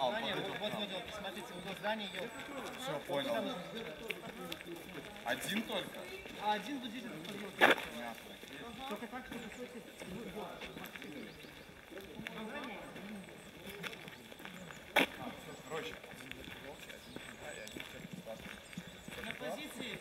А, здания. вот Вот, вот, вот, смотрите, вот, посмотрите, угол здания идет. Все, понял. Один только? А один будет подъем. Только так, чтобы слышать. Короче, На позиции